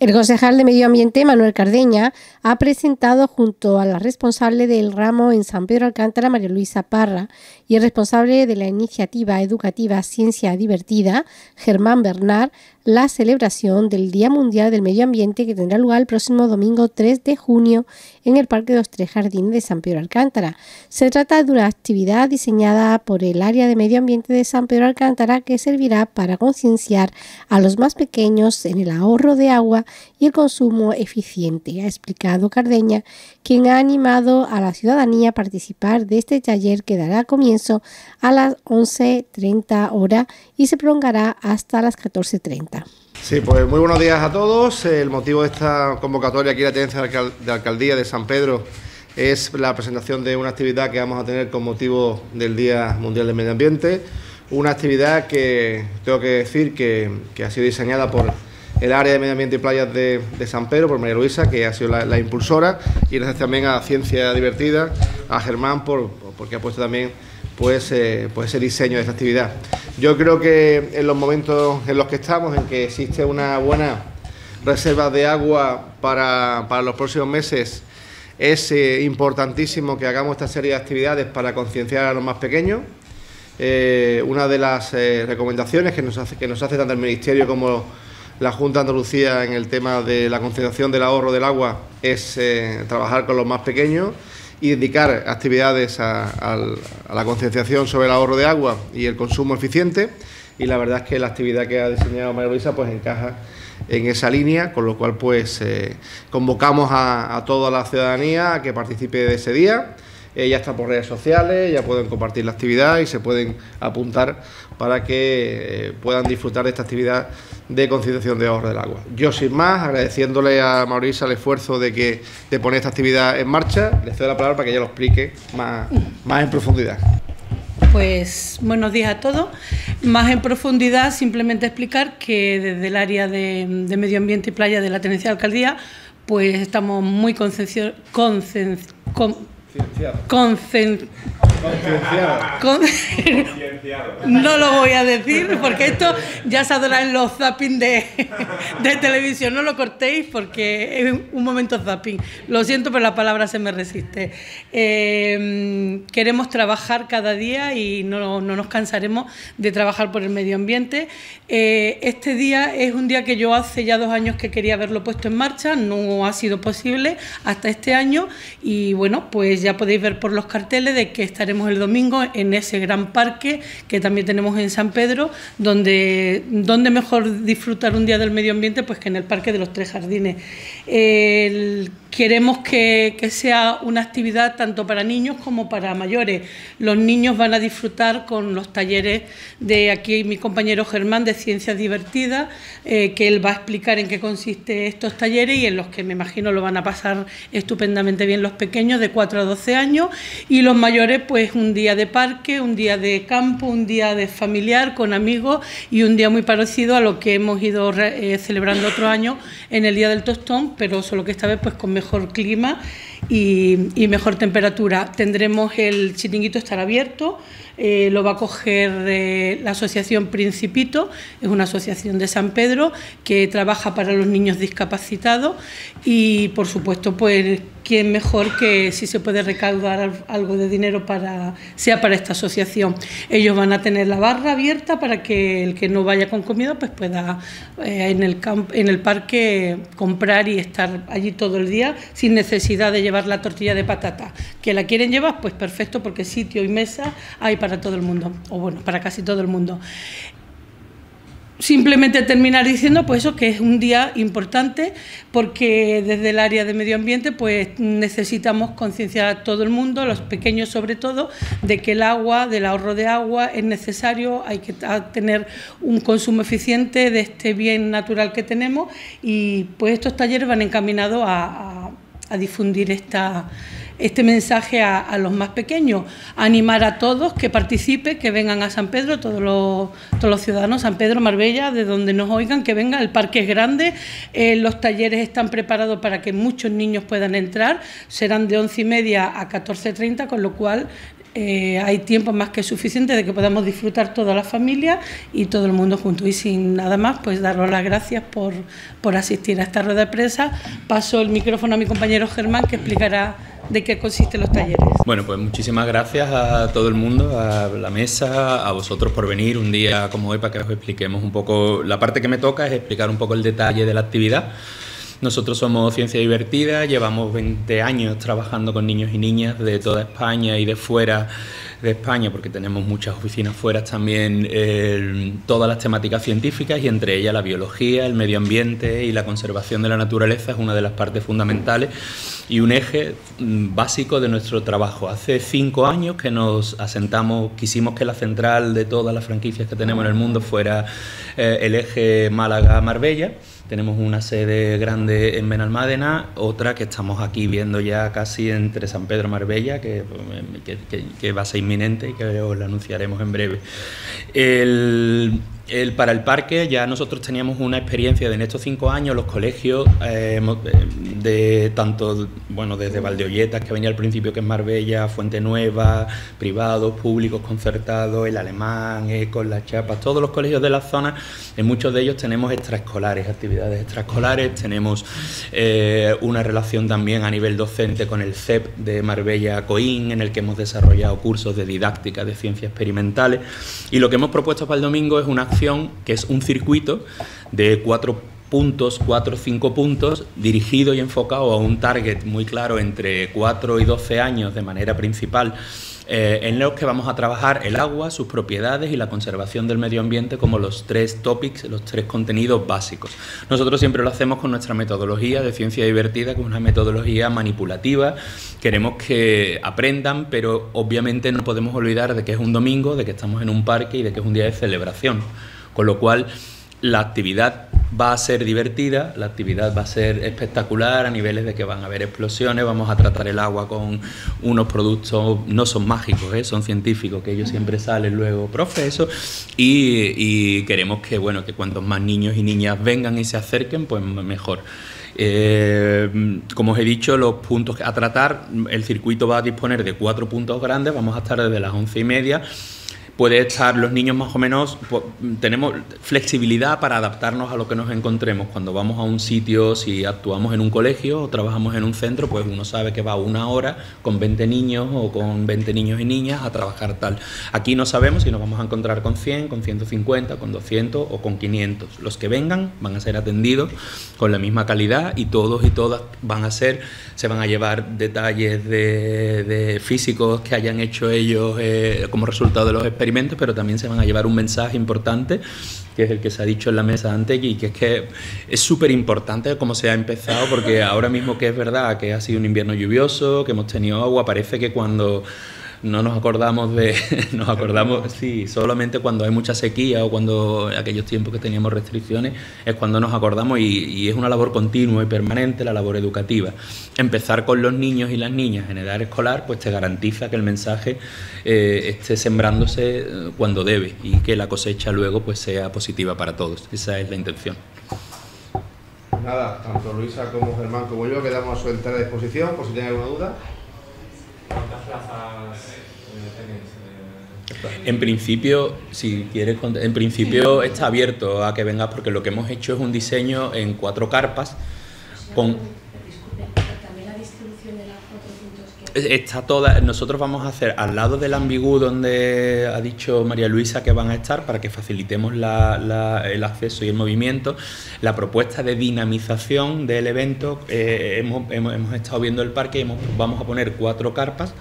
El concejal de Medio Ambiente, Manuel Cardeña, ha presentado junto a la responsable del ramo en San Pedro Alcántara, María Luisa Parra, y el responsable de la iniciativa educativa Ciencia Divertida, Germán Bernard, la celebración del Día Mundial del Medio Ambiente que tendrá lugar el próximo domingo 3 de junio en el Parque de los Tres Jardines de San Pedro Alcántara. Se trata de una actividad diseñada por el área de medio ambiente de San Pedro Alcántara que servirá para concienciar a los más pequeños en el ahorro de agua y el consumo eficiente, ha explicado Cardeña, quien ha animado a la ciudadanía a participar de este taller que dará comienzo a las 11.30 horas y se prolongará hasta las 14.30. Sí, pues muy buenos días a todos. El motivo de esta convocatoria aquí en la tenencia de Alcaldía de San Pedro es la presentación de una actividad que vamos a tener con motivo del Día Mundial del Medio Ambiente. Una actividad que tengo que decir que, ha sido diseñada por el área de Medio Ambiente y Playas de, San Pedro, por María Luisa, que ha sido la, impulsora, y gracias también a Ciencia Divertida, a Germán, por, porque ha puesto también pues, eh, pues ese diseño de esta actividad. Yo creo que en los momentos en los que estamos, en que existe una buena reserva de agua para, los próximos meses, es eh, importantísimo que hagamos esta serie de actividades para concienciar a los más pequeños. Eh, una de las recomendaciones que nos, hace, que nos hace tanto el Ministerio como la Junta de Andalucía en el tema de la concienciación del ahorro del agua es trabajar con los más pequeños y dedicar actividades a, la concienciación sobre el ahorro de agua y el consumo eficiente. Y la verdad es que la actividad que ha diseñado María Luisa pues encaja en esa línea, con lo cual pues eh, convocamos a, toda la ciudadanía a que participe de ese día. Ya está por redes sociales, ya pueden compartir la actividad y se pueden apuntar para que eh, puedan disfrutar de esta actividad de concienciación de ahorro del agua. Yo sin más, agradeciéndole a Mauricio el esfuerzo de que de poner esta actividad en marcha, le cedo la palabra para que ella lo explique más, más en profundidad. Pues buenos días a todos. Más en profundidad, simplemente explicar que desde el área de, Medio Ambiente y Playa de la Tenencia de Alcaldía, pues estamos muy concienciados no lo voy a decir porque esto ya se adora en los zapping de, televisión. No lo cortéis porque es un momento zapping. Lo siento, pero la palabra se me resiste. Eh, queremos trabajar cada día y no, nos cansaremos de trabajar por el medio ambiente. Eh, este día es un día que yo hace ya dos años que quería haberlo puesto en marcha, no ha sido posible hasta este año y bueno, pues ya podéis ver por los carteles de que estaremos el domingo en ese gran parque que también tenemos en San Pedro, donde, donde mejor disfrutar un día del medio ambiente pues que en el Parque de los Tres Jardines. Queremos que, sea una actividad tanto para niños como para mayores. Los niños van a disfrutar con los talleres de aquí mi compañero Germán de Ciencias Divertidas, eh, que él va a explicar en qué consiste estos talleres y en los que me imagino lo van a pasar estupendamente bien los pequeños de 4 a 12 años y los mayores pues un día de parque, un día de campo, un día de familiar con amigos y un día muy parecido a lo que hemos ido eh, celebrando otro año en el Día del Tostón, pero solo que esta vez pues con mejor clima y, y mejor temperatura. Tendremos el chiringuito estar abierto eh, lo va a coger eh, la Asociación Principito, es una asociación de San Pedro que trabaja para los niños discapacitados y, por supuesto, pues quién mejor que si se puede recaudar algo de dinero para sea para esta asociación. Ellos van a tener la barra abierta para que el que no vaya con comida pues pueda eh, en, el en el parque comprar y estar allí todo el día sin necesidad de llevar la tortilla de patata. Que la quieren llevar, pues perfecto, porque sitio y mesa hay para todo el mundo, o bueno, para casi todo el mundo. Simplemente terminar diciendo pues eso que es un día importante porque desde el área de medio ambiente pues necesitamos concienciar a todo el mundo, los pequeños sobre todo, de que el agua, del ahorro de agua es necesario, hay que tener un consumo eficiente de este bien natural que tenemos y pues estos talleres van encaminados a difundir esta este mensaje a, los más pequeños, animar a todos que participen, que vengan a San Pedro, todos los, todos los ciudadanos, San Pedro, Marbella, de donde nos oigan, que vengan, el parque es grande, eh, los talleres están preparados para que muchos niños puedan entrar, serán de once y media a 14.30, con lo cual eh, hay tiempo más que suficiente de que podamos disfrutar toda la familia y todo el mundo junto. Y sin nada más, pues daros las gracias por, por asistir a esta rueda de prensa. Paso el micrófono a mi compañero Germán que explicará de qué consisten los talleres. Bueno, pues muchísimas gracias a todo el mundo, a la mesa, a vosotros por venir un día como hoy para que os expliquemos un poco. La parte que me toca es explicar un poco el detalle de la actividad. Nosotros somos Ciencia Divertida, llevamos 20 años trabajando con niños y niñas de toda España y de fuera de España, porque tenemos muchas oficinas fuera también, todas las temáticas científicas y entre ellas la biología, el medio ambiente y la conservación de la naturaleza es una de las partes fundamentales y un eje mm, básico de nuestro trabajo. Hace cinco años que nos asentamos, quisimos que la central de todas las franquicias que tenemos en el mundo fuera eh, el eje Málaga-Marbella tenemos una sede grande en Benalmádena, otra que estamos aquí viendo ya casi entre San Pedro y Marbella, que, que, va a ser inminente y que os la anunciaremos en breve. El, el, para el parque ya nosotros teníamos una experiencia de en estos cinco años los colegios eh, de tanto bueno desde Valdeolletas que venía al principio que es Marbella, Fuente Nueva, privados, públicos, concertados, el alemán, Ecos, las Chapas, todos los colegios de la zona, en muchos de ellos tenemos extraescolares, actividades extraescolares, tenemos eh, una relación también a nivel docente con el CEP de Marbella Coín, en el que hemos desarrollado cursos de didáctica de ciencias experimentales y lo que hemos propuesto para el domingo es una que es un circuito de cuatro puntos, cuatro o cinco puntos, dirigido y enfocado a un target muy claro entre 4 y 12 años de manera principal, eh, en los que vamos a trabajar el agua, sus propiedades y la conservación del medio ambiente como los tres topics, los tres contenidos básicos. Nosotros siempre lo hacemos con nuestra metodología de ciencia divertida, que es una metodología manipulativa. Queremos que aprendan, pero obviamente no podemos olvidar de que es un domingo, de que estamos en un parque y de que es un día de celebración. Con lo cual, la actividad va a ser divertida, la actividad va a ser espectacular a niveles de que van a haber explosiones, vamos a tratar el agua con unos productos, no son mágicos, ¿eh? son científicos, que ellos siempre salen luego, profe, y, queremos que, bueno, que cuantos más niños y niñas vengan y se acerquen, pues mejor. Eh, como os he dicho, los puntos a tratar, el circuito va a disponer de cuatro puntos grandes, vamos a estar desde las once y media puede estar los niños más o menos, tenemos flexibilidad para adaptarnos a lo que nos encontremos. Cuando vamos a un sitio, si actuamos en un colegio o trabajamos en un centro, pues uno sabe que va una hora con 20 niños o con 20 niños y niñas a trabajar tal. Aquí no sabemos si nos vamos a encontrar con 100, con 150, con 200 o con 500. Los que vengan van a ser atendidos con la misma calidad y todos y todas van a ser, se van a llevar detalles de, físicos que hayan hecho ellos eh, como resultado de los experimentos pero también se van a llevar un mensaje importante, que es el que se ha dicho en la mesa antes, y que es que es súper importante cómo se ha empezado, porque ahora mismo que es verdad que ha sido un invierno lluvioso, que hemos tenido agua, parece que cuando no nos acordamos de, nos acordamos, sí, solamente cuando hay mucha sequía o cuando aquellos tiempos que teníamos restricciones es cuando nos acordamos y, es una labor continua y permanente la labor educativa. Empezar con los niños y las niñas en edad escolar pues te garantiza que el mensaje eh, esté sembrándose eh, cuando debe y que la cosecha luego pues sea positiva para todos. Esa es la intención. Nada, tanto Luisa como Germán como yo quedamos a su entera disposición por si tienen alguna duda. ¿Cuántas plazas eh, En principio, si quieres, en principio está abierto a que vengas porque lo que hemos hecho es un diseño en cuatro carpas con está toda nosotros vamos a hacer al lado del ambigú donde ha dicho María Luisa que van a estar para que facilitemos el acceso y el movimiento. La propuesta de dinamización del evento eh, hemos, hemos, estado viendo el parque y vamos a poner cuatro carpas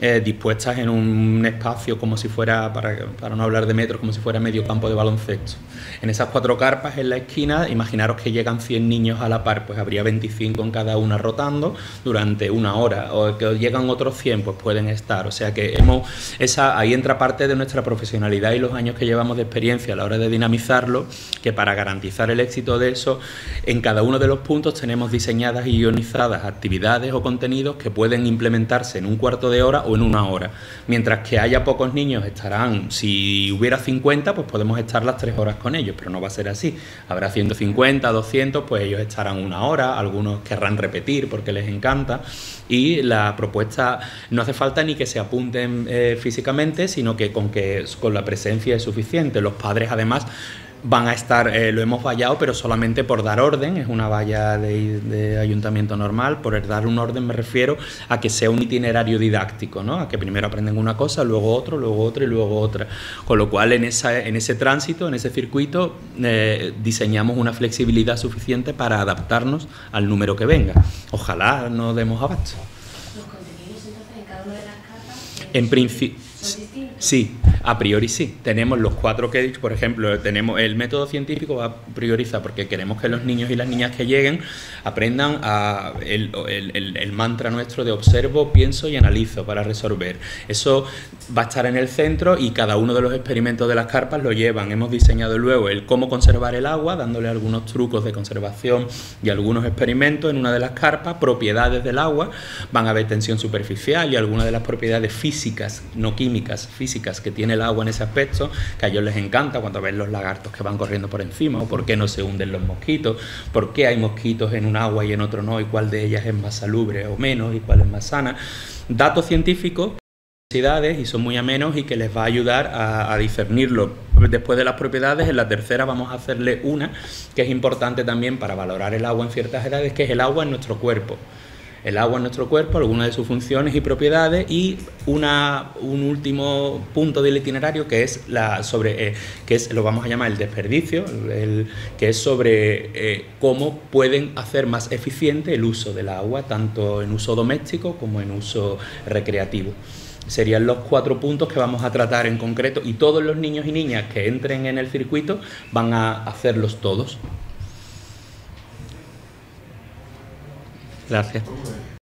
eh, dispuestas en un espacio como si fuera, para, para, no hablar de metros, como si fuera medio campo de baloncesto. En esas cuatro carpas en la esquina, imaginaros que llegan 100 niños a la par, pues habría 25 en cada una rotando durante una hora, o que llegan otros 100, pues pueden estar. O sea que hemos, esa, ahí entra parte de nuestra profesionalidad y los años que llevamos de experiencia a la hora de dinamizarlo, que para garantizar el éxito de eso, en cada uno de los puntos tenemos diseñadas y ionizadas actividades o contenidos que pueden implementarse en un cuarto de hora o en una hora. Mientras que haya pocos niños, estarán, si hubiera 50, pues podemos estar las tres horas con ellos, pero no va a ser así. Habrá 150, 200, pues ellos estarán una hora, algunos querrán repetir porque les encanta y la propuesta no hace falta ni que se apunten eh, físicamente, sino que con que con la presencia es suficiente. Los padres además van a estar, eh, lo hemos vallado, pero solamente por dar orden, es una valla de, ayuntamiento normal, por dar un orden me refiero a que sea un itinerario didáctico, ¿no? a que primero aprenden una cosa, luego otro, luego otra y luego otra. Con lo cual en, esa, en ese tránsito, en ese circuito, eh, diseñamos una flexibilidad suficiente para adaptarnos al número que venga. Ojalá no demos abasto. ¿Los contenidos entonces en cada una de las capas? En principio Sí, a priori sí. Tenemos los cuatro que he por ejemplo, tenemos el método científico va a priorizar porque queremos que los niños y las niñas que lleguen aprendan a el, el, mantra nuestro de observo, pienso y analizo para resolver. Eso va a estar en el centro y cada uno de los experimentos de las carpas lo llevan. Hemos diseñado luego el cómo conservar el agua, dándole algunos trucos de conservación y algunos experimentos en una de las carpas, propiedades del agua, van a ver tensión superficial y algunas de las propiedades físicas, no químicas, físicas que tiene el agua en ese aspecto, que a ellos les encanta cuando ven los lagartos que van corriendo por encima, o por qué no se hunden los mosquitos, por qué hay mosquitos en un agua y en otro no, y cuál de ellas es más salubre o menos, y cuál es más sana. Datos científicos y son muy amenos y que les va a ayudar a, a, discernirlo. Después de las propiedades, en la tercera vamos a hacerle una que es importante también para valorar el agua en ciertas edades, que es el agua en nuestro cuerpo el agua en nuestro cuerpo, algunas de sus funciones y propiedades y una, un último punto del itinerario que es la sobre eh, que es lo vamos a llamar el desperdicio, el, que es sobre eh, cómo pueden hacer más eficiente el uso del agua tanto en uso doméstico como en uso recreativo. Serían los cuatro puntos que vamos a tratar en concreto y todos los niños y niñas que entren en el circuito van a hacerlos todos. Gracias.